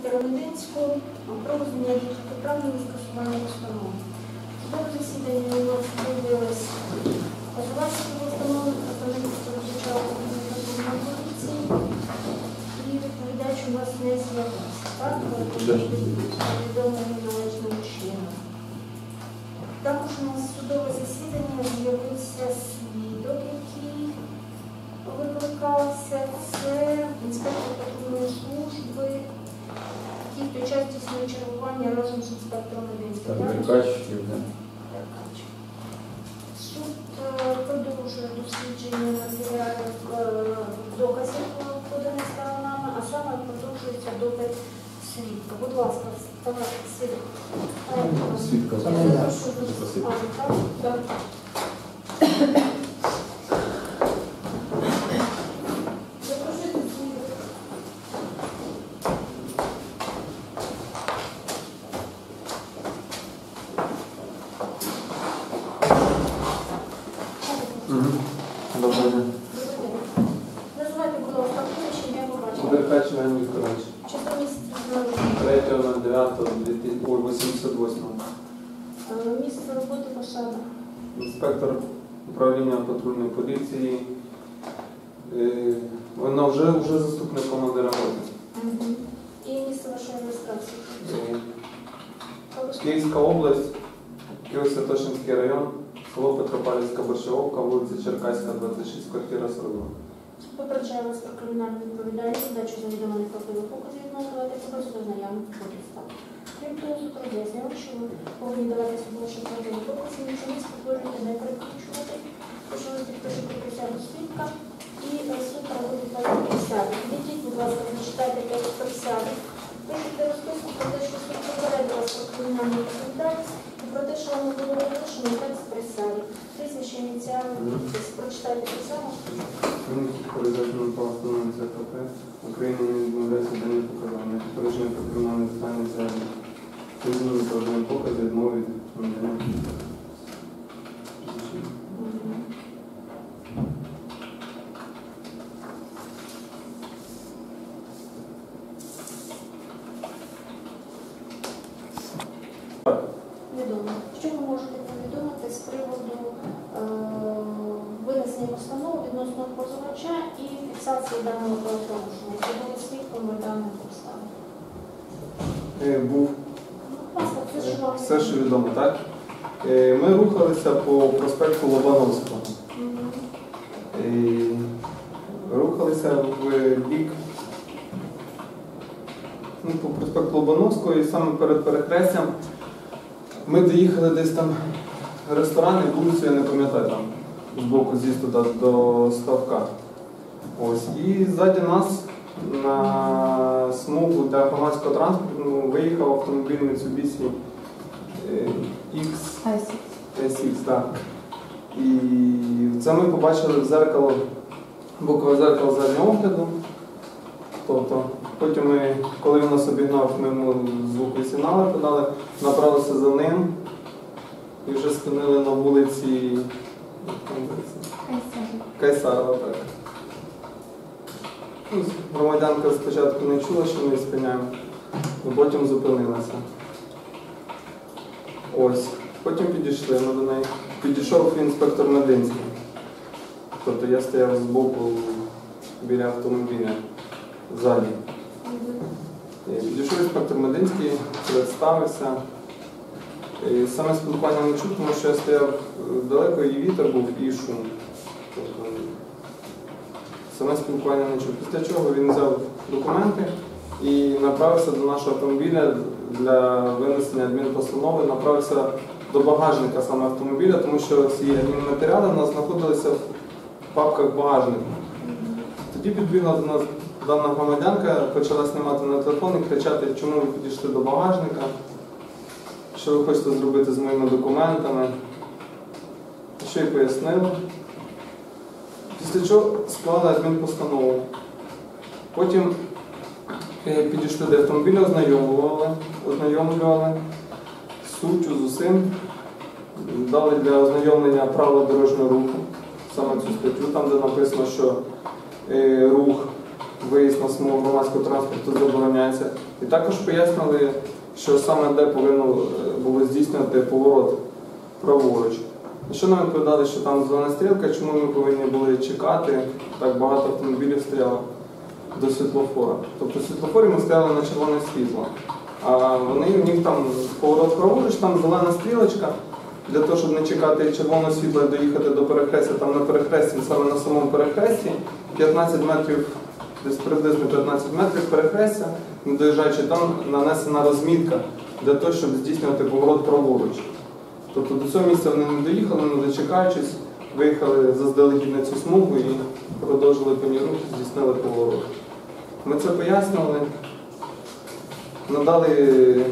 інспектора Мединського про визнання дій протиправними скасування постанови. Судове засідання у нас відбулось Поживальський установи, представник споживача управління поліції і відповідач у нас не з'явився. Так, повідомлені належним чином. Також у нас судове засідання з'явився свідок, який викликався. Це інспектор патрульної служби, той час здійснює чергування разом з інспектором. Деркач. Суд е, продовжує дослідження матеріалів доказів, е, поданих сторонами, а саме продовжується допит свідка. Будь ласка, свідок. Е, Свідка. я запрошую до Спасибо. А, так? Так. Запрошуйте свідок. Мгм. Доброго дня. Називайте, будь ласка, прізвище, ім'я по батькові. Деркач Іван Вікторович. Чисто місце народження. 3.09.88. Е, Місце роботи посада. Інспектор управління патрульної поліції. Е, Вона вже, вже заступник командира роти. І місце вашої реєстрації. Е, Київська область, Києво-Святошинський район, село Петропавлівська Борщаговка, вулиця Черкаська, 26, квартира 42. Попереджаю вас про кримінальну відповідальність, задачу завідомлених правових показів надавати себе до наявних підстав. Крім того, суд роз'яснював, що ви повинні давати ваші правові покази, нічого не спотворювати, не перекручувати, що ви підпишете присягу свідка і суд проводить вас присяги. Підійдіть, будь ласка, зачитайте текст присяги. Пишете розписку про те, що суд попередив вас про кримінальну відповідальність і про те, що вам було оголошено текст присяги. Прізвище ініціали. Прочитайте присягу. Він передачно по основному ЦКП. Україна не відмовляється дані показання. Попередження про кримінальне питання покази відмови від надання. Відомо. Що ви можете повідомити з приводу е, винесення постанови відносно позивача і фіксації даного правопорушення? Чи були свідком ви даних обставин? Е, Був Ну, будь ласка, все, що вам все, що відомо, так? Е, Ми по проспекту Лобановського. І рухалися в бік ну, по проспекту Лобановського і саме перед перехрестям ми доїхали десь там в ресторан і вулицю, я не пам'ятаю там, з боку з'їзду до, до ставка. Ось. І ззаді нас на смугу для громадського транспорту ну, виїхав автомобіль Mitsubishi е, X SX, так. І це ми побачили в зеркало, бокове зеркало заднього огляду. Тобто, потім ми, коли він нас обігнав, ми йому звукові сигнали подали, направилися за ним і вже спинили на вулиці? Кайсарова. Так. Ну, Громадянка спочатку не чула, що ми спиняємо, а потім зупинилася. Ось. Потім підійшли ми до неї. Підійшов інспектор Мединський. Тобто я стояв збоку біля автомобіля ззаді. Підійшов інспектор Мединський, представився. І саме спілкування не чув, тому що я стояв е, далеко, і вітер був, і шум. Тобто, саме спілкування не чув. Після чого він взяв документи і направився до нашого автомобіля для винесення адмінпостанови, направився до багажника саме автомобіля, тому що ці адмінматеріали у нас знаходилися в папках багажника. Тоді підбігла до нас дана громадянка, почала знімати на телефон і кричати, чому ви підійшли до багажника, що ви хочете зробити з моїми документами. Що й пояснили. Після чого склали адмінпостанову. Потім е, підійшли до автомобіля, ознайомлювали, ознайомлювали суттю, з усім. Дали для ознайомлення правила дорожнього руху, саме цю статтю, там де написано, що е, рух виїзд на смугу громадського транспорту забороняється. І також пояснили, що саме де повинно е, було здійснювати поворот праворуч. Що нам відповідали, що там зелена стрілка, чому ми повинні були чекати, так багато автомобілів стояло до світлофора. Тобто в світлофорі ми стояли на червоне світло. Вони у них там поворот праворуч, там зелена стрілочка. Для того, щоб не чекати червоного світла і доїхати до перехрестя, там на перехресті, саме на самому перехресті, 15 метрів, десь приблизно 15 метрів перехрестя, не доїжджаючи там нанесена розмітка для того, щоб здійснювати поворот праворуч. Тобто до цього місця вони не доїхали, не дочекаючись, виїхали заздалегідь на цю смугу і продовжили по ній рух, здійснили поворот. Ми це пояснювали, надали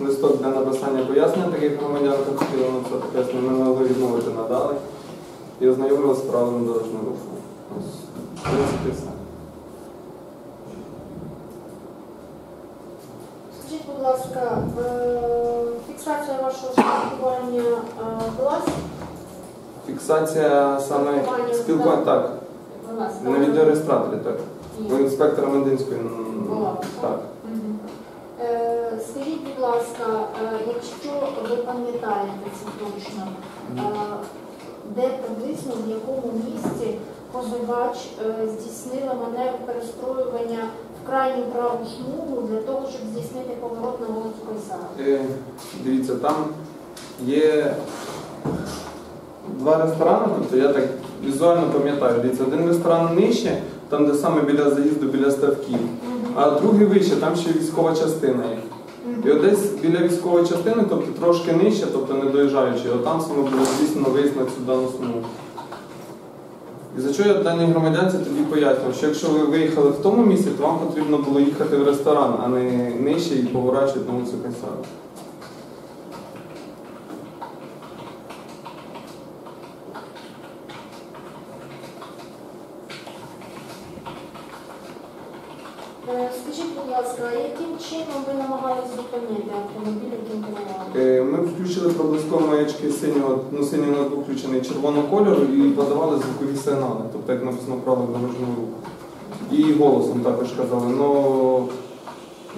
листок для написання пояснення таких громадян, хотіли це пояснення, ми могли відмовити надали і ознайомили з правилами дорожнього руху. Ось, в принципі, все. Скажіть, будь ласка, е, фіксація вашого спілкування е, велась? Фіксація саме Спілкування, спілкування, так, на відеореєстраторі, так. У інспектора Мединської. м, Була. Так. Скажіть, будь ласка, е, якщо ви пам'ятаєте це точно, е, де приблизно в якому місці позивач е, здійснила маневр перестроювання в крайню праву смугу для того, щоб здійснити поворот на вулицю Койсара? Е, Дивіться, там є два ресторани, тобто я так візуально пам'ятаю. Дивіться, один ресторан нижче, там де саме біля заїзду, біля ставків, а другий вище, там ще військова частина є. І от десь біля військової частини, тобто трошки нижче, тобто не доїжджаючи, от там саме було здійснено виїзд на цю дану смугу. І за що я даній громадянці тоді пояснював, що якщо ви виїхали в тому місці, то вам потрібно було їхати в ресторан, а не нижче і поворачувати на вулицю Кайсара. Скажіть, будь ласка, яким чином ви намагалися зупинити автомобіль, яким керували? Е, Ми включили проблискові маячки синього, ну синій у нас був включений червоного кольору і подавали звукові сигнали, тобто як написано в правилах дорожнього руху. І голосом також казали. Но,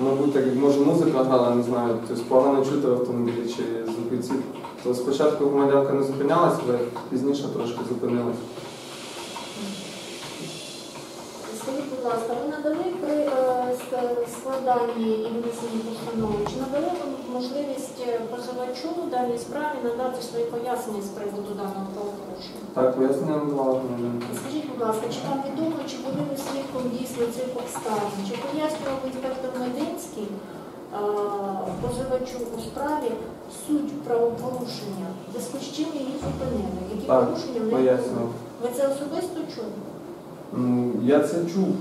мабуть, так як може музика грала, не знаю, тобто погано чути в автомобілі чи звуки. То спочатку громадянка не зупинялася, але пізніше трошки зупинилася. Скажіть, будь ласка, ви надали е, складанні і винесенні постанови, чи надали ви можливість е, позивачу в даній справі надати свої пояснення з приводу даного правопорушення? Так, пояснення громадянка. Скажіть, будь ласка, чи вам відомо, чи були ви свідком дійсно цих обставин? Чи пояснював інспектор Мединський е, позивачу у справі суть правопорушення, зв'язку з чим її зупинили? Які Так, порушення в них Пояснював. Ви це особисто чули? Я це чув.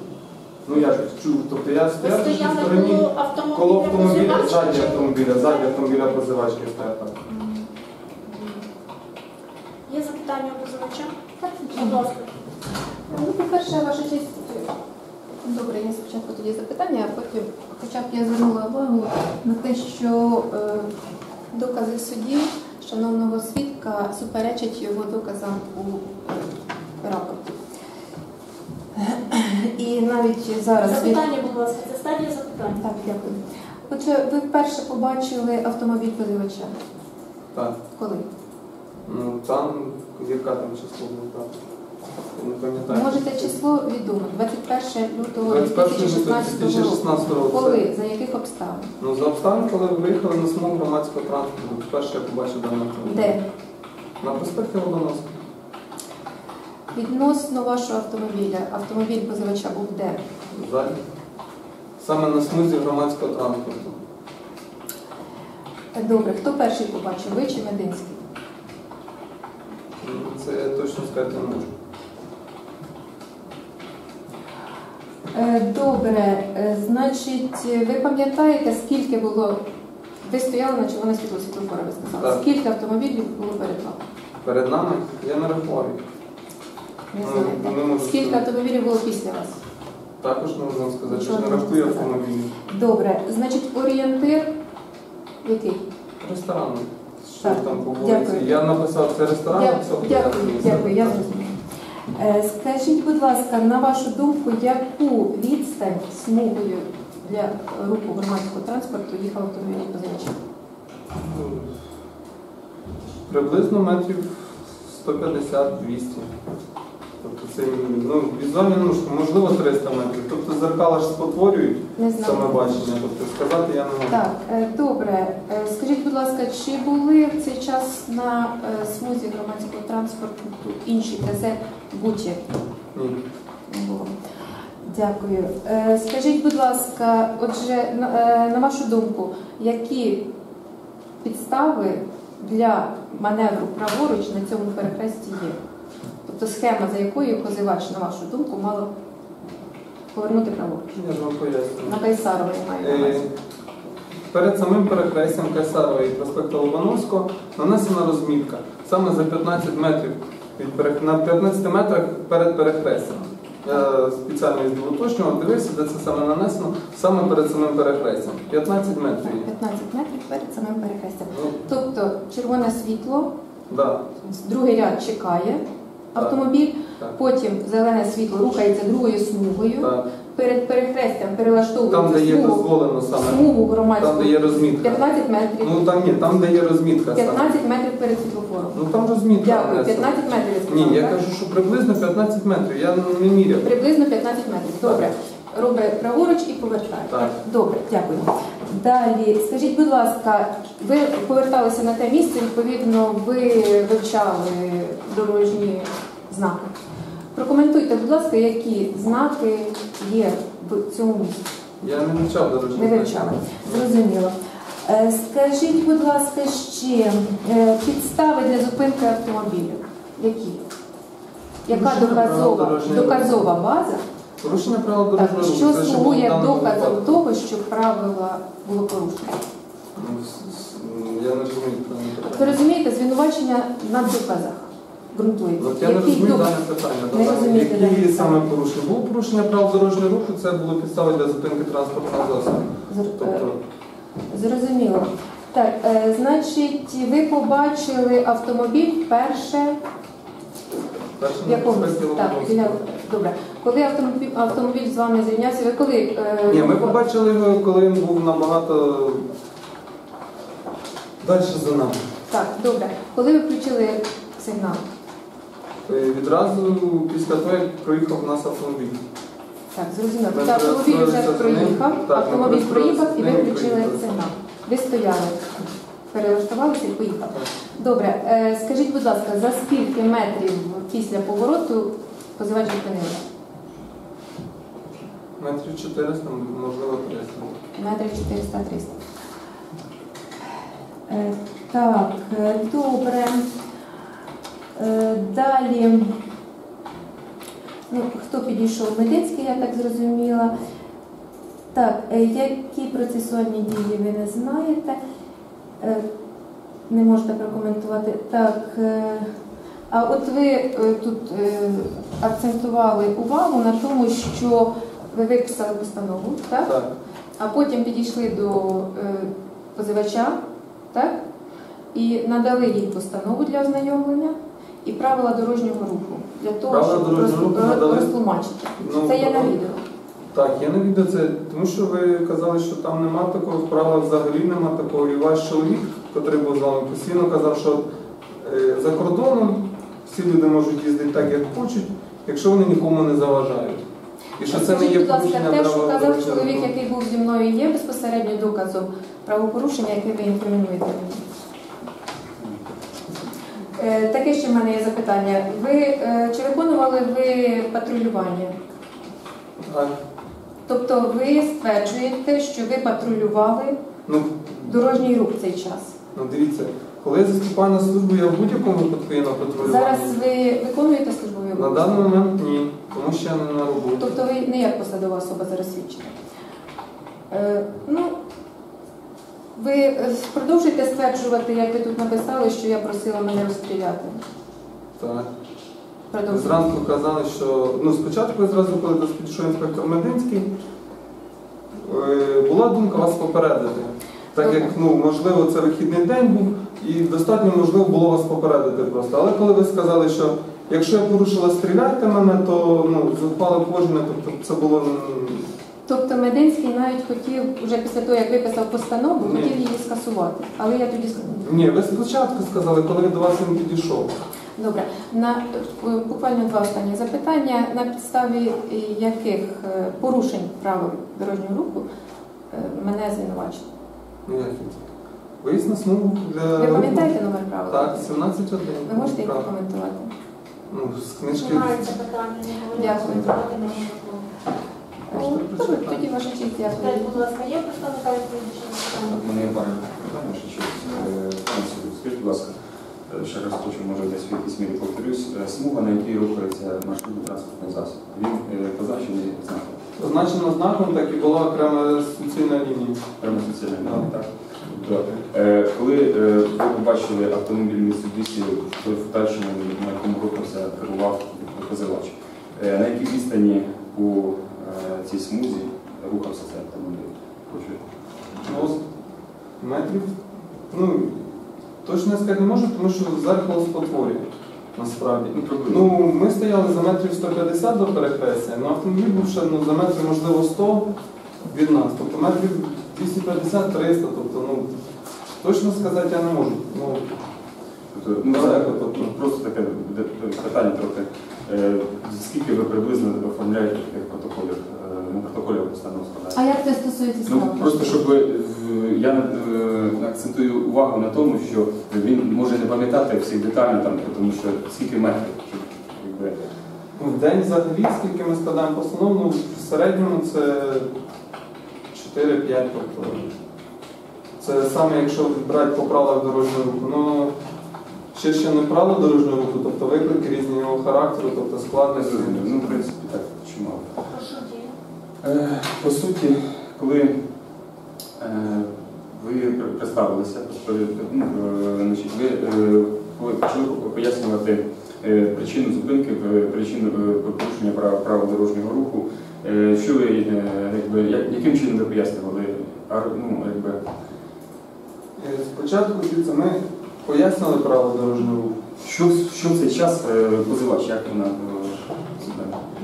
Ну я ж чув. Тобто я стояв в стояли стороні. коло автомобіля ззаді автомобіля, ззаді автомобіля позивачки стояв так. Є запитання у позивача? Будь ласка. Ну, по-перше, ваша честь. Добре, я спочатку тоді запитання, а потім хоча б я звернула увагу на те, що е, докази в суді шановного свідка суперечать його доказам у е, І навіть зараз Запитання, будь ласка, це стадія запитань. Так, дякую. Отже, ви вперше побачили автомобіль позивача. Так. Коли? Ну там яка там число було так. Не пам'ятаю. Можете число відомо, 21 лютого 2016 року. Коли? За яких обставин? Ну за обставин, коли виїхали на смугу громадського транспорту, вперше я побачив даний автомобіль. Де? На проспекті Лобановського. Відносно вашого автомобіля, автомобіль позивача був де? Ззаді. Саме на смузі громадського транспорту. Добре, хто перший побачив? Ви чи Мединський? Ну, Це я точно сказати не можу. Е, Добре, е, значить, ви пам'ятаєте, скільки було. Ви стояли на червоне світло світлофора, ви сказали. Так. Скільки автомобілів було перед вами? Перед нами я не рахував їх. Не Ну, не можу Скільки сказати. автомобілів було після вас? Також не можна сказати, що не сказати. автомобілів. Добре, значить, орієнтир який? Ресторан. Що Так, там по вулиці. дякую. Я написав це ресторан. Дя- цього Дякую, дякую, я зрозуміла. Е, Скажіть, будь ласка, на вашу думку, яку відстань смугою для руху громадського транспорту їхав автомобіль позивача? Ну, Приблизно метрів 150-200. Тобто це ну, візуально, ну, можливо 300 метрів. Тобто зеркала ж спотворюють Не знаю. саме бачення. Тобто сказати я не можу. Так, е, добре. Е, Скажіть, будь ласка, чи були в цей час на е, смузі громадського транспорту інші ТЗ будь-які? Ні. Не було. Дякую. Е, Скажіть, будь ласка, отже, на, е, на вашу думку, які підстави для маневру праворуч на цьому перехресті є? Тобто схема, за якою позивач, на вашу думку, мала повернути праворуч? Я вам пояснюю. На Кайсарова я маю на Е, увазі. Перед самим перехрестям Кайсарова і проспекту Лобановського нанесена розмітка саме за 15 метрів від перех- на 15 метрах перед перехрестям. Я спеціально їздив уточнював, дивився, де це саме нанесено, саме перед самим перехрестям. 15 метрів. є. 15 метрів перед самим перехрестям. Ну, Тобто червоне світло, да, другий ряд чекає автомобіль, так, потім зелене світло рухається другою смугою. так. Перед перехрестям перелаштовується Там, де є смугу, дозволено саме, смугу там, громадську де є розмітка. 15 метрів. Ну там ні, там, де є розмітка саме. 15 метрів перед світлофором. Ну там розмітка. Дякую, 15 метрів. Ні, я кажу, що приблизно 15 метрів. Я не міряв. Приблизно 15 метрів. Добре. Робить праворуч і повертає. Так. Добре, дякую. Далі, скажіть, будь ласка, ви поверталися на те місце, відповідно, ви вивчали дорожні знаки. Прокоментуйте, будь ласка, які знаки є в цьому місці. Я не вивчав дорожній Не знак. вивчали. Зрозуміло. Е, Скажіть, будь ласка, ще е, підстави для зупинки автомобіля. Які? Яка доказова, доказова база, Порушення правил так, дорожнього руху. що Це ж було в слугує даному доказом випадку. того, що правила було порушено? Ну, с- с- Я не розумію. От ви розумієте, звинувачення на доказах ґрунтується. Я не Який розумію доказ? дане питання. Не розумієте дане Які питання. саме порушення? Було порушення правил дорожнього руху, це було підстави для зупинки транспортного засобу. Зр- е, Тобто, Зрозуміло. Так, е, значить, ви побачили автомобіль перше перше В якому проспекті так, біля добре. Коли автомобіль автомобіль з вами зрівнявся, ви коли е, Ні, ми побачили його, коли він був набагато далі за нами. так, добре. Коли ви включили сигнал? Е, Відразу після того, як проїхав у нас автомобіль. Так, зрозуміло. Ми Тобто автомобіль вже перестроїлися за ним. проїхав, Так, ми автомобіль перестроїлися проїхав і з ви ним і включили сигнал. Ви стояли, перелаштувалися і поїхали. Так. Добре, е, скажіть, будь ласка, за скільки метрів після повороту позивач зупинився? Метрів 400, можливо, 300. Метрів 400-300. Е, Так, е, добре. Е, Далі. Ну, хто підійшов? Медицький, я так зрозуміла. Так, які процесуальні дії ви не знаєте? Не можете прокоментувати. Так. А от ви тут акцентували увагу на тому, що ви виписали постанову, так? Так. а потім підійшли до е, позивача, так? І надали їй постанову для ознайомлення і правила дорожнього руху для того, Правила щоб дорожнього руху роз- надали? розтлумачити. Ну, Це я на ну, відео. Так, я не відео це, тому що ви казали, що там нема такого, в правилах взагалі нема такого. І ваш чоловік, який був з вами, постійно казав, що е, за кордоном всі люди можуть їздити так, як хочуть, якщо вони нікому не заважають. І що це не є будь ласка, порушення те, що казав чоловік, який був зі мною, є безпосередньо доказом правопорушення, яке ви інкримінуєте? Е, Таке ще в мене є запитання. Ви е, чи виконували ви патрулювання? Так. Тобто ви стверджуєте, що ви патрулювали Ну, дорожній рух цей час. ну дивіться, коли я заступаю на службу, я в будь-якому випадку є на патрулюванні. Зараз ви виконуєте службові На обов'язки? даний момент ні, тому що я не на роботі. Тобто ви не як посадова особа зараз свідчите? Е, ну, ви е, продовжуєте стверджувати, як ви тут написали, що я просила мене розстріляти. Так. Ви Продовжуйте. Зранку казали, що ну спочатку зразу, коли до нас підійшов інспектор Мединський, е, була думка вас попередити. Так як ну можливо це вихідний день був, і достатньо можливо було вас попередити просто. Але коли ви сказали, що якщо я порушила, стріляйте мене, то ну, зухвали положення, тобто це було Тобто Мединський навіть хотів, вже після того, як виписав постанову, Ні. хотів її скасувати. Але я тоді сказала. ні, ви спочатку сказали, коли до вас він підійшов. Добре, на е, буквально два останні запитання. На підставі е, яких е, порушень правил дорожнього руху мене звинувачено? Ну. Виїзд на смугу для Ви пам'ятаєте номер правил? Так, 17 годин. Ви можете їх прокоментувати? Ну, з книжки. Дякую. Ну, тоді ваша честь, дякую. будь ласка, є представника відповідача на питання? Мене є питань, ваша честь. Скажіть, будь ласка, е, ще раз хочу, може, десь в якійсь мірі повторюсь. Е, Смуга, на якій рухається маршрутний транспортний засіб, він знаком. Знаком, так і була окрема суцільна лінія. Прямо соціальний, Так. так? Тобто, е, коли е, ви побачили автомобіль Mitsubishi в першому, на якому рухався, керував позивач, е, на якій відстані у е, цій смузі рухався цей автомобіль? Хочу Ну, метрів. Ну, точно сказати не можу, тому що зеркало спотворює. Насправді. Ну. Ну, ми стояли за метрів 150 до перехрестя, але автомобіль був ще ну, за метрів, можливо, 100 від нас. Тобто метрів 250-300. Тобто, ну, точно сказати я не можу. Ну, Тобто, ну, тобто, просто таке питання трохи. Е, Скільки ви приблизно оформляєте таких протоколів? Е, Ну, протоколів постанов? А як це стосується Ну, просто щоб е, я е, акцентую увагу на тому, що він може не пам'ятати всіх деталей, там, тому що скільки метрів, якби, в день взагалі, скільки ми складаємо постанов, ну, в середньому це 4-5. Тобто, це саме якщо брати по правилах дорожнього руху. Ну, ще ще не правила дорожнього руху, тобто виклики різні його характеру, тобто складності. Ну, в принципі, так, чимало. Е, По суті, коли е, ви представилися, ну, е, ви почали пояснювати причину зупинки, причину порушення правил дорожнього руху, що ви, якби, яким чином ви пояснювали? Ну, якби, Спочатку ми пояснили правила дорожнього руху. що, що в цей час позивач, як вона?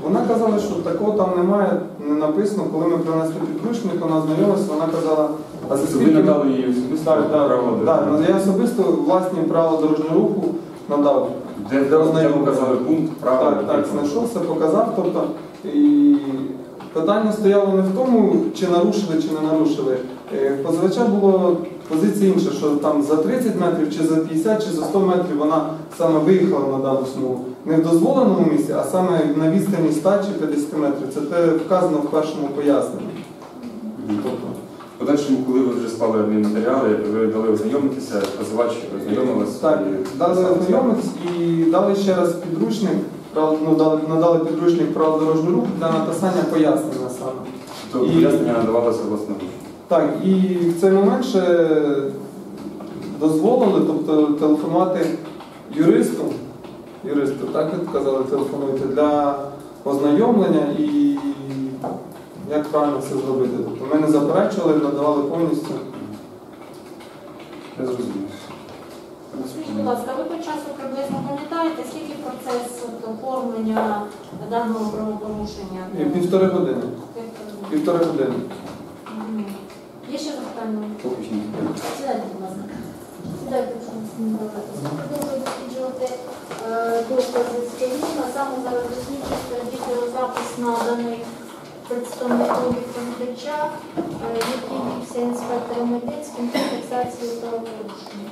Вона казала, що такого там немає, не написано. Коли ми принесли підручник, вона знайомилася, вона казала, а за Ви скільки надали їй особисто Так, так, правила так. дорожнього Я особисто власні правила дорожнього руху надав. Де, де ознайомлення. показали пункт правил? Так, так, знайшов, все показав. Тобто, і питання стояло не в тому, чи нарушили, чи не нарушили. Е, позивача було позиція інша, що там за 30 метрів, чи за 50, чи за 100 метрів вона саме виїхала на дану смугу. Не в дозволеному місці, а саме на відстані 100 чи 50 метрів. Це те вказано в першому поясненні. Тобто, В подальшому, коли ви вже склали адмінматеріали, ви дали ознайомитися, позивач ознайомилась. Так, дали писав. ознайомитись і дали ще раз підручник, ну, надали підручник правил дорожнього руху для написання пояснення саме. Тобто і- пояснення надавалося власноруч. Так, і в цей момент ще дозволили, тобто телефонувати юристу, юристу, так казали, телефонуйте для ознайомлення і як правильно це зробити. Тобто ми не заперечували, надавали повністю. Я зрозумів. Скажіть, будь ласка, ви по часу приблизно пам'ятаєте, скільки процес оформлення даного правопорушення? Півтори години. Півтори години. Мгм. Є ще запитання? Поки що не питаю. Сідайте, будь ласка. Сідайте, що продовжують досліджувати е, докази сторін, а саме зараз дітей відеозапис наданий представником відповідача, е, який вівся інспектором Медицьким та фіксації правопорушення.